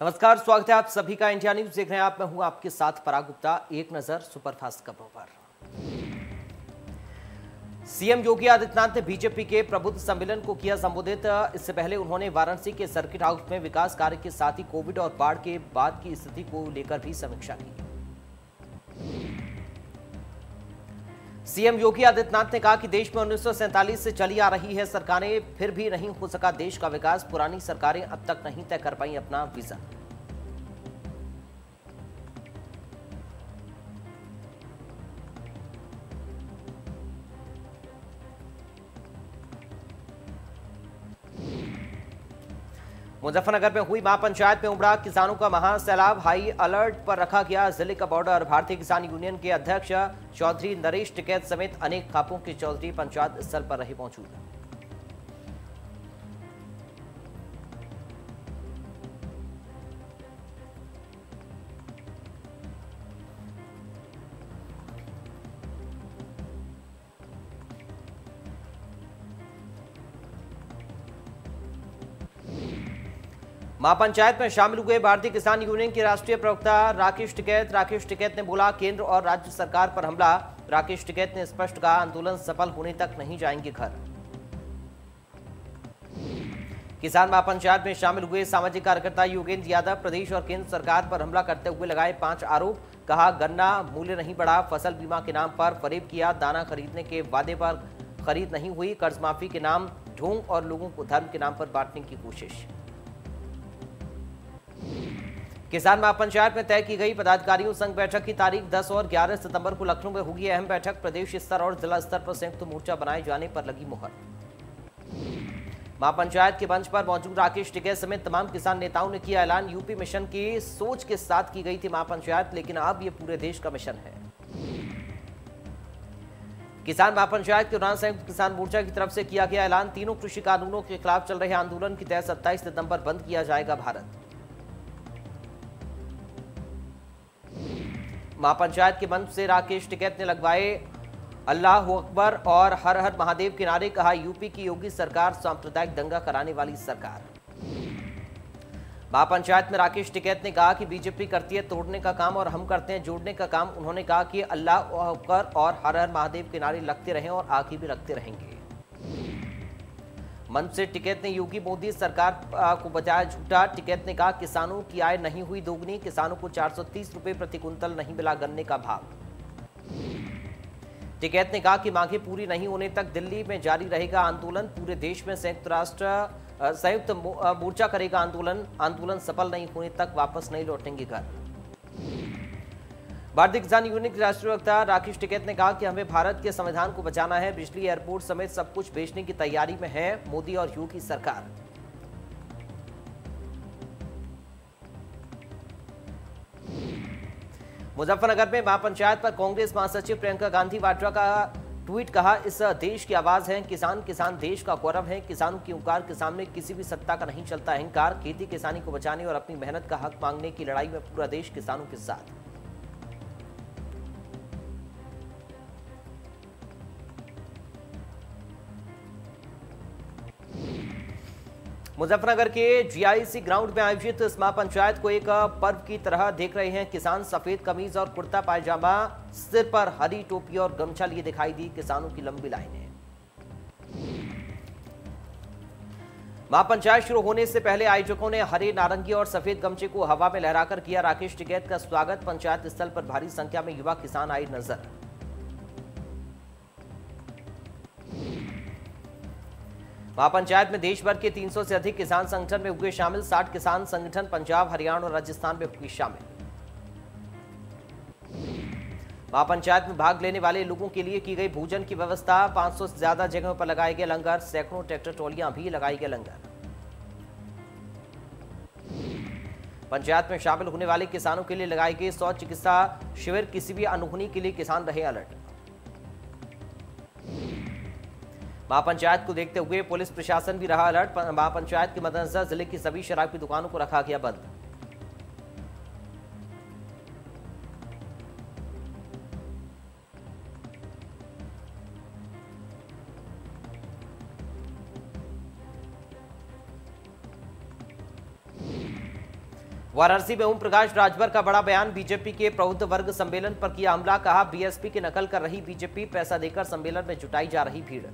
नमस्कार, स्वागत है आप सभी का इंडिया न्यूज़। देख रहे हैं आप, मैं हूँ आपके साथ पराग गुप्ता, एक नज़र सुपरफास्ट खबरों पर। सीएम योगी आदित्यनाथ ने बीजेपी के प्रबुद्ध सम्मेलन को किया संबोधित। इससे पहले उन्होंने वाराणसी के सर्किट हाउस में विकास कार्य के साथ ही कोविड और बाढ़ के बाद की स्थिति को लेकर भी समीक्षा की। सीएम योगी आदित्यनाथ ने कहा कि देश में उन्नीस से चली आ रही है सरकारें, फिर भी नहीं हो सका देश का विकास। पुरानी सरकारें अब तक नहीं तय कर पाई अपना विजन मुजफ्फरनगर में हुई महापंचायत में उमड़ा किसानों का महासैलाब हाई अलर्ट पर रखा गया ज़िले का बॉर्डर। भारतीय किसान यूनियन के अध्यक्ष चौधरी नरेश टिकैत समेत अनेक खापों के चौधरी पंचायत स्थल पर रहे मौजूद। महापंचायत में शामिल हुए भारतीय किसान यूनियन के राष्ट्रीय प्रवक्ता राकेश टिकैत। राकेश टिकैत ने बोला, केंद्र और राज्य सरकार पर हमला। राकेश टिकैत ने स्पष्ट कहा, आंदोलन सफल होने तक नहीं जाएँगे घर। किसान महापंचायत में शामिल हुए सामाजिक कार्यकर्ता योगेंद्र यादव, प्रदेश और केंद्र सरकार पर हमला करते हुए लगाए पाँच आरोप। कहा, गन्ना मूल्य नहीं बढ़ा, फ़सल बीमा के नाम पर फरेब किया, दाना खरीदने के वादे पर खरीद नहीं हुई कर्ज माफ़ी के नाम ढोंग और लोगों को धर्म के नाम पर बांटने की कोशिश। किसान महापंचायत में तय की गई पदाधिकारियों संघ बैठक की तारीख 10 और 11 सितंबर को लखनऊ में होगी अहम बैठक। प्रदेश स्तर और जिला स्तर पर संयुक्त मोर्चा बनाए जाने पर लगी मुहर। महापंचायत के मंच पर मौजूद राकेश टिकैत समेत तमाम किसान नेताओं ने किया ऐलान। यूपी मिशन की सोच के साथ की गई थी महापंचायत लेकिन अब ये पूरे देश का मिशन है। किसान महापंचायत के दौरान संयुक्त किसान मोर्चा की तरफ़ से किया गया ऐलान। तीनों कृषि कानूनों के खिलाफ चल रहे आंदोलन की तय सत्ताईस सितंबर बंद किया जाएगा भारत। महापंचायत के मंच से राकेश टिकैत ने लगवाए, अल्लाह अकबर और हर हर महादेव के नारे, कहा यूपी की योगी सरकार सांप्रदायिक दंगा कराने वाली सरकार। महापंचायत में राकेश टिकैत ने कहा कि बीजेपी करती है तोड़ने का काम और हम करते हैं जोड़ने का काम। उन्होंने कहा कि अल्लाह अकबर और हर हर महादेव के नारे लगते रहे और आगे भी लगते रहेंगे। मंच से टिकैत ने योगी मोदी सरकार को बचाया झूठा। टिकैत ने कहा, किसानों की आय नहीं हुई दोगुनी, किसानों को 430 रुपए प्रति कुंतल नहीं मिला गन्ने का भाव। टिकैत ने कहा कि मांगे पूरी नहीं होने तक दिल्ली में जारी रहेगा आंदोलन। पूरे देश में संयुक्त राष्ट्र संयुक्त मोर्चा करेगा आंदोलन। आंदोलन सफल नहीं होने तक वापस नहीं लौटेंगे घर। भारतीय किसान यूनियन के राष्ट्रीय वक्ता राकेश टिकैत ने कहा कि हमें भारत के संविधान को बचाना है, बिजली, एयरपोर्ट समेत सब कुछ बेचने की तैयारी में है, मोदी और यू की सरकार। मुजफ्फरनगर में महापंचायत पर कांग्रेस महासचिव प्रियंका गांधी वाड्रा का ट्वीट कहा, इस देश की आवाज़ है, किसान किसान देश का गौरव है, किसानों की उकार के सामने किसी भी सत्ता का नहीं चलता अहंकार, खेती किसानी को बचाने और अपनी मेहनत का हक मांगने की लड़ाई में पूरा देश किसानों के साथ। मुजफ्फरनगर के जीआईसी ग्राउंड में आयोजित इस महापंचायत को एक पर्व की तरह देख रहे हैं किसान सफ़ेद कमीज और कुर्ता पायजामा, सिर पर हरी टोपी और गमछा लिए दिखाई दी किसानों की लंबी लाइनें। महापंचायत शुरू होने से पहले आयोजकों ने हरे, नारंगी और सफ़ेद गमछे को हवा में लहराकर किया। राकेश टिकैत का स्वागत। पंचायत स्थल पर भारी संख्या में युवा किसान आए नज़र। महापंचायत में देश भर के 300 से अधिक किसान संगठन में हुए शामिल 60 किसान संगठन पंजाब, हरियाणा और राजस्थान में हुए शामिल। महापंचायत में भाग लेने वाले लोगों के लिए की गई भोजन की व्यवस्था 500 से ज़्यादा जगहों पर लगाए गए लंगर, सैकड़ों ट्रैक्टर ट्रॉलियाँ भी लगाई गई लंगर। पंचायत में शामिल होने वाले किसानों के लिए लगाई गई सौ चिकित्सा शिविर, किसी भी अनहोनी के लिए किसान रहे अलर्ट। महापंचायत को देखते हुए पुलिस प्रशासन भी रहा अलर्ट महापंचायत के मद्देनजर ज़िले की सभी शराब की दुकानों को रखा गया बंद। वाराणसी में ओम प्रकाश राजभर का बड़ा बयान, बीजेपी के प्रबुद्ध वर्ग सम्मेलन पर किया हमला, कहा बीएसपी की नकल कर रही बीजेपी, पैसा देकर सम्मेलन में जुटाई जा रही भीड़।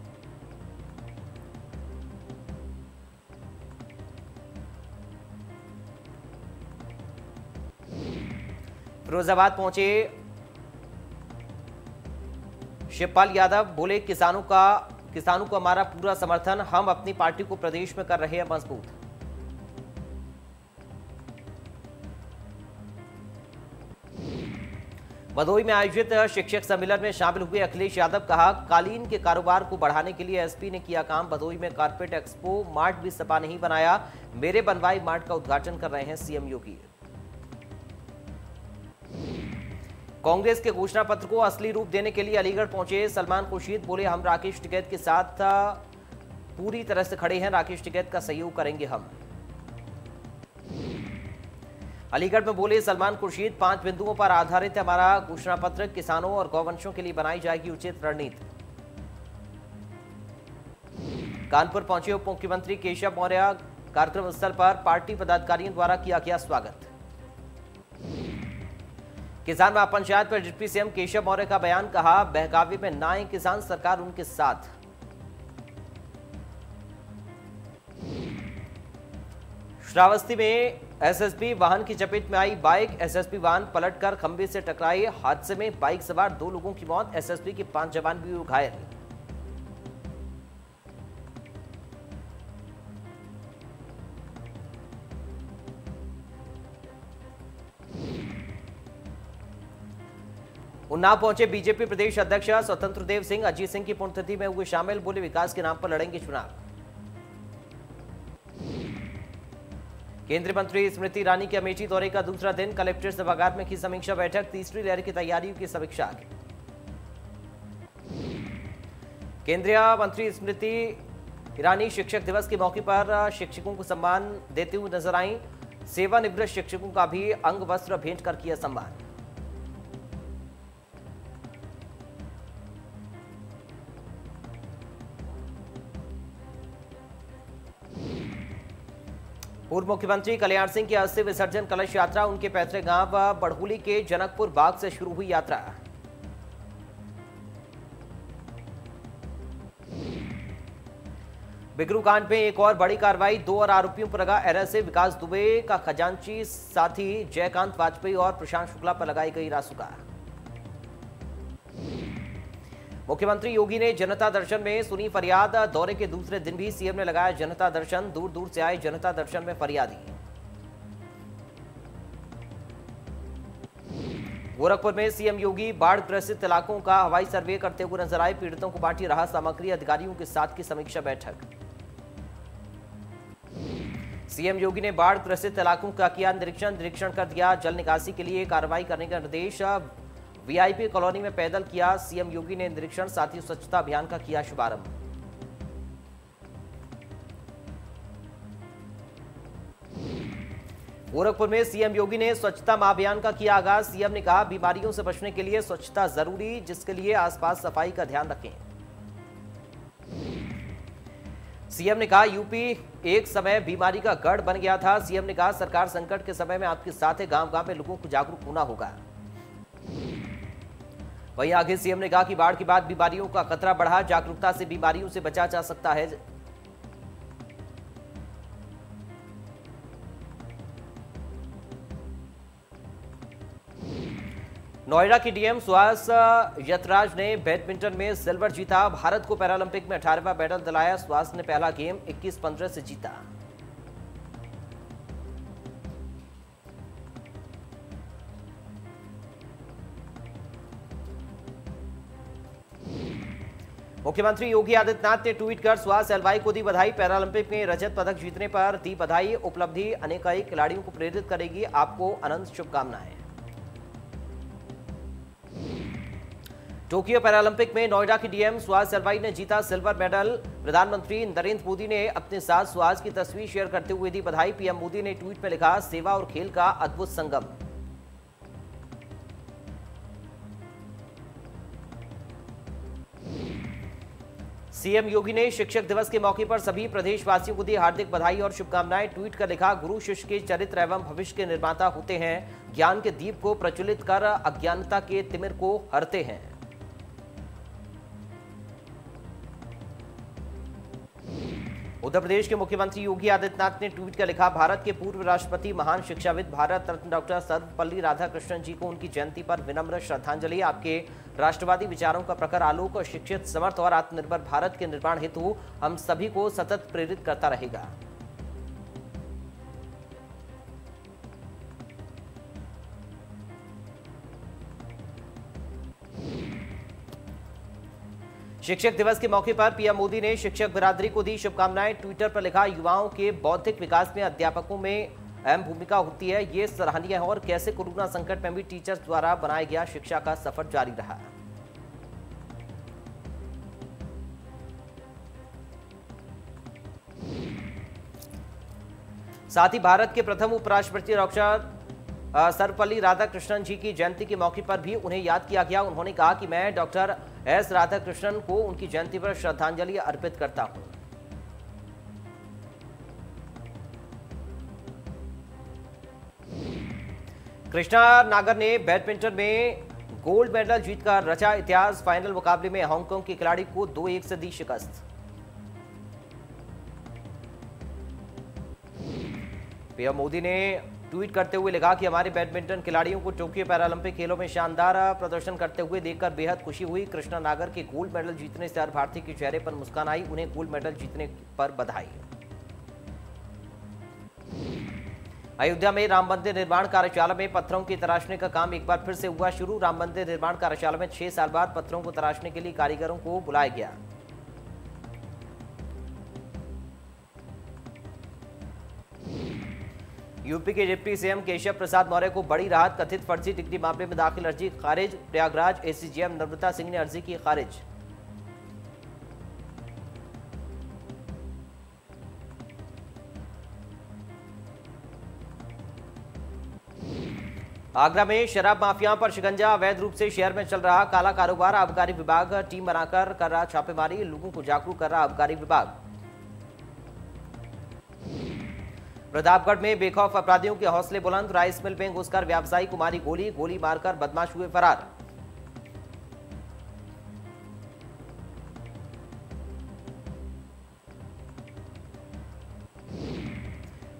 फिरोजाबाद पहुँचे। शिवपाल यादव बोले, किसानों का, किसानों को हमारा पूरा समर्थन, हम अपनी पार्टी को प्रदेश में कर रहे हैं मज़बूत। भदोई में आयोजित शिक्षक सम्मेलन में शामिल हुए अखिलेश यादव कहा, कालीन के कारोबार को बढ़ाने के लिए एसपी ने किया काम भदोई में कारपेट एक्सपो मार्ट भी सपा नहीं बनाया। मेरे बनवाई मार्ट का उद्घाटन कर रहे हैं सीएम योगी। कांग्रेस के घोषणा पत्र को असली रूप देने के लिए अलीगढ़ पहुँचे सलमान खुर्शीद। बोले, हम राकेश टिकैत के साथ पूरी तरह से खड़े हैं। राकेश टिकैत का सहयोग करेंगे हम। अलीगढ़ में बोले, सलमान खुर्शीद पाँच बिंदुओं पर आधारित हमारा घोषणा पत्र किसानों और गौवंशों के लिए बनाई जाएगी उचित रणनीति। कानपुर पहुँचे उप मुख्यमंत्री केशव मौर्य। कार्यक्रम स्थल पर पार्टी पदाधिकारियों द्वारा किया गया स्वागत। किसान महापंचायत पर डिप्टी सीएम केशव मौर्य का बयान कहा बहकावी में नाए किसान सरकार उनके साथ। श्रावस्ती में एसएसपी वाहन की चपेट में आई बाइक। एसएसपी वाहन पलटकर खंबे से टकराई। हादसे में बाइक सवार दो लोगों की मौत। एसएसपी के पाँच जवान भी घायल। उन्नाव पहुँचे बीजेपी प्रदेश अध्यक्ष स्वतंत्र देव सिंह। अजीत सिंह की पुण्यतिथि में हुए शामिल, बोले विकास के नाम पर लड़ेंगे चुनाव। केंद्रीय मंत्री स्मृति ईरानी के अमेठी दौरे का दूसरा दिन कलेक्टर सभागार में की समीक्षा बैठक, तीसरी लहर की तैयारियों की समीक्षा केंद्रीय मंत्री स्मृति ईरानी शिक्षक दिवस के मौके पर शिक्षकों को सम्मान देते हुए नज़र आई। सेवानिवृत्त शिक्षकों का भी अंग वस्त्र भेंट कर किया सम्मान। पूर्व मुख्यमंत्री कल्याण सिंह की अस्थि विसर्जन कलश यात्रा, उनके पैतृक गाँव बड़हुली के जनकपुर बाग से शुरू हुई यात्रा। बिगरू कांड में एक और बड़ी कार्रवाई, दो और आरोपियों पर लगा एनएसए विकास दुबे का खजांची साथी जयकांत वाजपेयी और प्रशांत शुक्ला पर लगाई गई रासुका। मुख्यमंत्री योगी ने जनता दर्शन में सुनी फरियाद। दौरे के दूसरे दिन भी सीएम ने लगाया जनता दर्शन। दूर दूर से आए जनता दर्शन में फरियादी। गोरखपुर में सीएम योगी बाढ़ ग्रसित इलाकों का हवाई सर्वे करते हुए नज़र आए। पीड़ितों को बांटी राहत सामग्री। अधिकारियों के साथ की समीक्षा बैठक। सीएम योगी ने बाढ़ ग्रसित इलाकों का किया निरीक्षण। निरीक्षण कर दिया जल निकासी के लिए कार्रवाई करने का निर्देश। वीआईपी कॉलोनी में पैदल किया, सीएम योगी ने निरीक्षण, साथ ही स्वच्छता अभियान का किया शुभारंभ। गोरखपुर में सीएम योगी ने स्वच्छता महाअभियान का किया आगाज़। सीएम ने कहा, बीमारियों से बचने के लिए स्वच्छता ज़रूरी, जिसके लिए आसपास सफ़ाई का ध्यान रखें। सीएम ने कहा, यूपी एक समय बीमारी का गढ़ बन गया था। सीएम ने कहा, सरकार संकट के समय में आपके साथ है गाँव गाँव में लोगों को जागरूक होना होगा। वहीं आगे सीएम ने कहा कि बाढ़ के बाद बीमारियों का खतरा बढ़ा, जागरूकता से बीमारियों से बचा जा सकता है। नोएडा की डीएम सुहास यतराज ने बैडमिंटन में सिल्वर जीता। भारत को पैरालंपिक में अठारहवा मेडल दिलाया। सुहास ने पहला गेम 21-15 से जीता। मुख्यमंत्री योगी आदित्यनाथ ने ट्वीट कर सुहास एलवाई को दी बधाई। पैरालंपिक में रजत पदक जीतने पर दी बधाई। उपलब्धि अनेकाई खिलाड़ियों को प्रेरित करेगी। आपको अनंत शुभकामनाएँ। टोक्यो पैरालंपिक में नोएडा की डीएम सुहास एलवाई ने जीता सिल्वर मेडल। प्रधानमंत्री नरेंद्र मोदी ने अपने साथ सुहास की तस्वीर शेयर करते हुए दी बधाई। पीएम मोदी ने ट्वीट में लिखा, सेवा और खेल का अद्भुत संगम। सीएम योगी ने शिक्षक दिवस के मौके पर सभी प्रदेशवासियों को दी हार्दिक बधाई और शुभकामनाएँ। ट्वीट कर लिखा, गुरु शिष्य के चरित्र एवं भविष्य के निर्माता होते हैं। ज्ञान के दीप को प्रचलित कर अज्ञानता के तिमिर को हरते हैं। उत्तर प्रदेश के मुख्यमंत्री योगी आदित्यनाथ ने ट्वीट कर लिखा, भारत के पूर्व राष्ट्रपति, महान शिक्षाविद, भारत रत्न डॉक्टर सर्वपल्ली राधाकृष्णन जी को उनकी जयंती पर विनम्र श्रद्धांजलि। आपके राष्ट्रवादी विचारों का प्रखर आलोक और शिक्षित, समर्थ और आत्मनिर्भर भारत के निर्माण हेतु हम सभी को सतत प्रेरित करता रहेगा। शिक्षक दिवस के मौके पर पीएम मोदी ने शिक्षक बिरादरी को दी शुभकामनाएँ। ट्विटर पर लिखा, युवाओं के बौद्धिक विकास में अध्यापकों में अहम भूमिका होती है। ये सराहनीय है और कैसे कोरोना संकट में भी टीचर्स द्वारा बनाया गया शिक्षा का सफ़र जारी रहा। साथ ही भारत के प्रथम उपराष्ट्रपति डॉक्टर सर्वपल्ली राधाकृष्णन जी की जयंती के मौके पर भी उन्हें याद किया गया। उन्होंने कहा कि मैं डॉक्टर एस राधाकृष्णन को उनकी जयंती पर श्रद्धांजलि अर्पित करता हूँ। कृष्णा नागर ने बैडमिंटन में गोल्ड मेडल जीतकर रचा इतिहास। फाइनल मुकाबले में हांगकांग के खिलाड़ी को दो एक से दी शिकस्त। पीएम मोदी ने ट्वीट करते हुए लिखा कि हमारे बैडमिंटन खिलाड़ियों को टोक्यो पैरालंपिक खेलों में शानदार प्रदर्शन करते हुए देखकर बेहद खुशी हुई। कृष्णा नागर के गोल्ड मेडल जीतने से हर भारतीय के चेहरे पर मुस्कान आई, उन्हें गोल्ड मेडल जीतने पर बधाई। अयोध्या में राम मंदिर निर्माण कार्यशाला में पत्थरों की तराशने का काम एक बार फिर से हुआ शुरू। राम मंदिर निर्माण कार्यशाला में छह साल बाद पत्थरों को तराशने के लिए कारीगरों को बुलाया गया। यूपी के डिप्टी सीएम केशव प्रसाद मौर्य को बड़ी राहत, कथित फर्जी डिग्री मामले में दाखिल अर्जी खारिज, प्रयागराज एसीजीएम नम्रता सिंह ने अर्जी की खारिज। आगरा में शराब माफिया पर शिकंजा अवैध रूप से शहर में चल रहा काला कारोबार, आबकारी विभाग टीम बनाकर कर रहा छापेमारी, लोगों को जागरूक कर रहा आबकारी विभाग। प्रतापगढ़ में बेखौफ अपराधियों के हौसले बुलंद, राइस मिल में घुसकर व्यवसायी कुमारी गोली गोली मारकर बदमाश हुए फरार।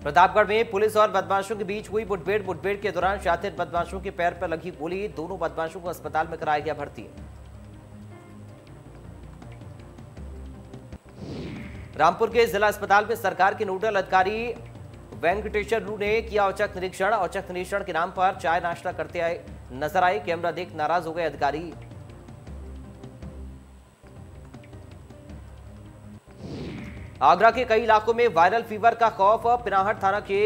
प्रतापगढ़ में पुलिस और बदमाशों के बीच हुई मुठभेड़ मुठभेड़ के दौरान शातिर बदमाशों के पैर पर लगी गोली, दोनों बदमाशों को अस्पताल में कराया गया भर्ती। रामपुर के जिला अस्पताल में सरकार के नोडल अधिकारी वेंकटेश्वर लू ने किया औचक निरीक्षण। औचक निरीक्षण के नाम पर चाय नाश्ता करते आए, नज़र आए कैमरा देख नाराज़ हो गए अधिकारी। आगरा के कई इलाकों में वायरल फीवर का खौफ। पिनाहट थाना के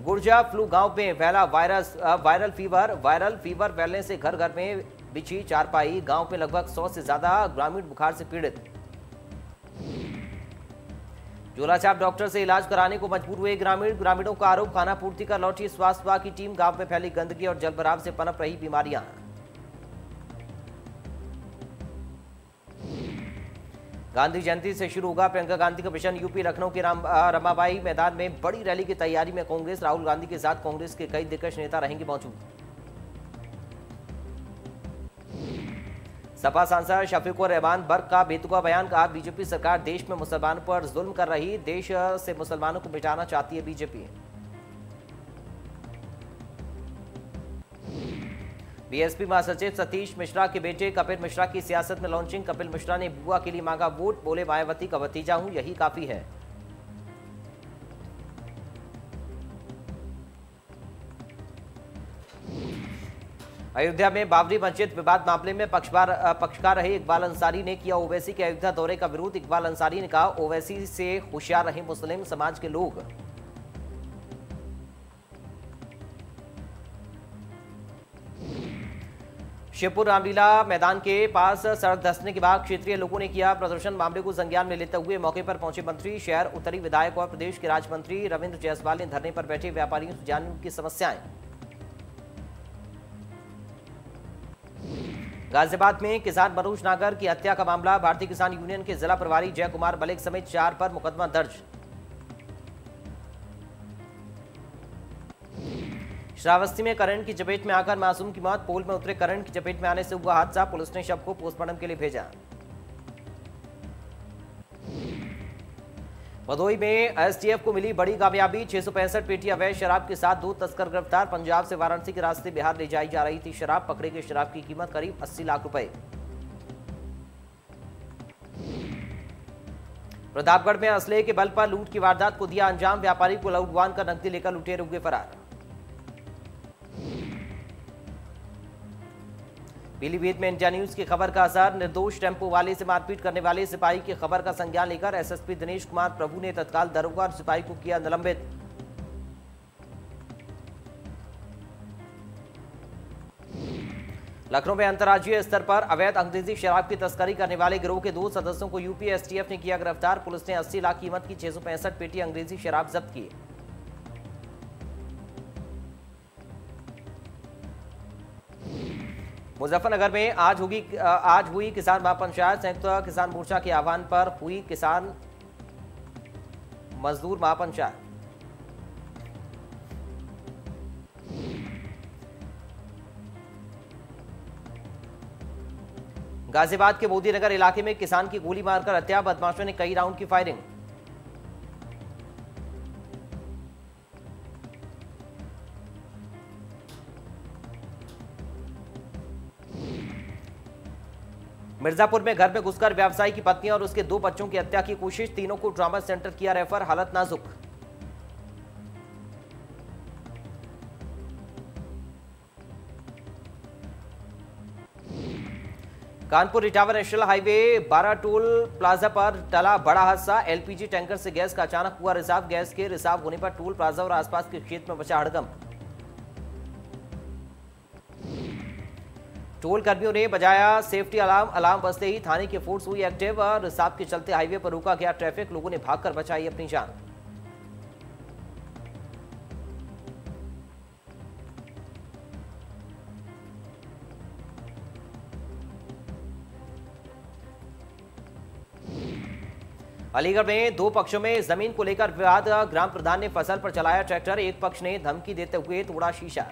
गुर्जा फ्लू गाँव में फैला virus viral fever. Viral fever फैलने से घर घर में बिछी चारपाई। गाँव में लगभग 100 से ज़्यादा ग्रामीण बुखार से पीड़ित। झोलाछाप डॉक्टर से इलाज कराने को मजबूर हुए ग्रामीण ग्रामीणों का आरोप, खाना पूर्ति कर लौटी स्वास्थ्य विभाग की टीम, गाँव में फैली गंदगी और जलभराव से पनप रही बीमारियाँ। गांधी जयंती से शुरू होगा प्रियंका गांधी का मिशन, यूपी लखनऊ के राम रमाबाई मैदान में बड़ी रैली की तैयारी में कांग्रेस, राहुल गांधी के साथ कांग्रेस के कई दिग्गज नेता रहेंगे मौजूद। सपा सांसद शफीकुर रहमान बर्ग का बेतुका बयान कहा, बीजेपी सरकार देश में मुसलमानों पर जुल्म कर रही, देश से मुसलमानों को मिटाना चाहती है बीजेपी। बीएसपी महासचिव सतीश मिश्रा के बेटे कपिल मिश्रा की सियासत में लॉन्चिंग, कपिल मिश्रा ने बुआ के लिए मांगा वोट, बोले, मायावती का भतीजा हूँ, यही काफ़ी है। अयोध्या में बाबरी मस्जिद विवाद मामले में पक्षकार पक्षकार रहे इकबाल अंसारी ने किया ओवैसी के अयोध्या दौरे का विरोध। इकबाल अंसारी ने कहा, ओवैसी से होशियार रहे मुस्लिम समाज के लोग। शिवपुर रामलीला मैदान के पास सड़क धसने के बाद क्षेत्रीय लोगों ने किया प्रदर्शन। मामले को संज्ञान में लेते हुए मौके पर पहुँचे मंत्री, शहर उत्तरी विधायक और प्रदेश के राज्य मंत्री रविंद्र जायसवाल ने धरने पर बैठे व्यापारियों उनकी समस्याएँ। गाजियाबाद में किसान मनोज नागर की हत्या का मामला, भारतीय किसान यूनियन के जिला प्रभारी जय कुमार मलिक समेत चार पर मुकदमा दर्ज। श्रावस्ती में करंट की चपेट में आकर मासूम की मौत, पोल में उतरे करंट की चपेट में आने से हुआ हादसा, पुलिस ने शव को पोस्टमार्टम के लिए भेजा। भदोई में एसटीएफ को मिली बड़ी कामयाबी। छह सौ पैंसठ पेटी अवैध शराब के साथ दो तस्कर गिरफ़्तार। पंजाब से वाराणसी के रास्ते बिहार ले जाई जा रही थी शराब। पकड़े गई शराब की कीमत करीब 80 लाख रुपए। प्रतापगढ़ में असले के बल पर लूट की वारदात को दिया अंजाम। व्यापारी को लूटवान का नकदी लेकर लुटेर हुए फरार। पीलीभीत में इंडिया न्यूज़ की खबर का असर, निर्दोष टेंपो वाले से मारपीट करने वाले सिपाही की खबर का संज्ञान लेकर एसएसपी दिनेश कुमार प्रभु ने तत्काल दरोगा और सिपाही को किया निलंबित। लखनऊ में अंतर्राज्यीय स्तर पर अवैध अंग्रेज़ी शराब की तस्करी करने वाले गिरोह के दो सदस्यों को यूपी एसटीएफ ने किया गिरफ़्तार। पुलिस ने 80 लाख कीमत की छह पेटी अंग्रेज़ी शराब जब्त की मुजफ्फरनगर में आज होगी आज हुई किसान महापंचायत संयुक्त किसान मोर्चा के आह्वान पर हुई किसान मजदूर महापंचायत गाजियाबाद के मोदी नगर इलाके में किसान की गोली मारकर हत्या, बदमाशों ने कई राउंड की फायरिंग। मिर्जापुर में घर में घुसकर व्यवसायी की पत्नी और उसके दो बच्चों की हत्या की कोशिश, तीनों को ट्रामा सेंटर किया रेफर, हालत नाजुक। कानपुर इटावा नेशनल हाईवे बारह टोल प्लाजा पर टला बड़ा हादसा। एलपीजी टैंकर से गैस का अचानक हुआ रिसाव, गैस के रिसाव होने पर टोल प्लाजा और आसपास के क्षेत्र में बचा हड़गम। टोल कर्मियों ने बजाया सेफ्टी अलार्म। अलार्म बजते ही थाने की फोर्स हुई एक्टिव और रिसाव के चलते हाईवे पर रोका गया ट्रैफ़िक। लोगों ने भागकर बचाई अपनी जान। अलीगढ़ में दो पक्षों में ज़मीन को लेकर विवाद। ग्राम प्रधान ने फ़सल पर चलाया ट्रैक्टर। एक पक्ष ने धमकी देते हुए तोड़ा शीशा।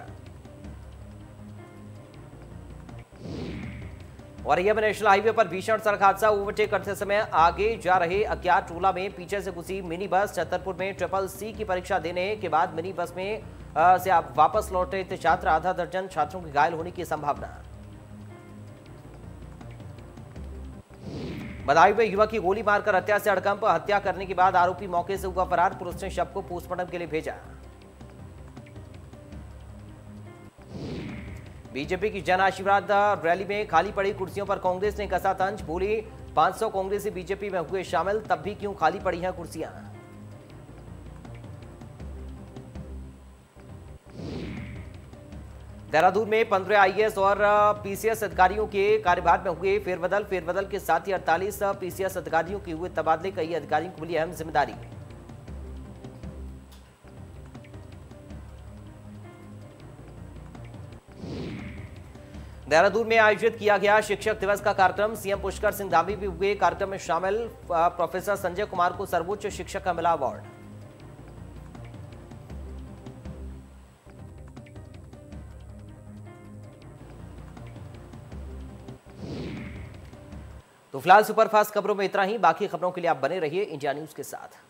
और में नेशनल हाईवे पर भीषण सड़क हादसा, ओवरटेक करते समय आगे जा रहे अज्ञात टोला में पीछे से घुसी मिनी बस छतरपुर में ट्रिपल सी की परीक्षा देने के बाद मिनी बस में से आप वापस लौटे थे छात्र। आधा दर्जन छात्रों के घायल होने की संभावना। बदायूं में युवक की गोली मारकर हत्या से अड़कंप हत्या करने के बाद आरोपी मौके से हुआ फरार। पुलिस ने शव को पोस्टमार्टम के लिए भेजा। बीजेपी की जन आशीर्वाद रैली में खाली पड़ी कुर्सियों पर कांग्रेस ने कसा तंज बोली। 500 कांग्रेसी बीजेपी में हुए शामिल, तब भी क्यों खाली पड़ी हैं कुर्सियाँ? देहरादून में 15 आईएएस और पीसीएस अधिकारियों के कार्यभार में हुए फेरबदल। फेरबदल के साथ ही 48 पीसीएस अधिकारियों के हुए तबादले कई अधिकारियों को मिली अहम ज़िम्मेदारी। देहरादून में आयोजित किया गया शिक्षक दिवस का कार्यक्रम। सीएम पुष्कर सिंह धामी भी हुए। कार्यक्रम में शामिल प्रोफेसर संजय कुमार को सर्वोच्च शिक्षक का मिला अवार्ड। तो फ़िलहाल सुपरफास्ट खबरों में इतना ही। बाकी खबरों के लिए आप बने रहिए इंडिया न्यूज़ के साथ।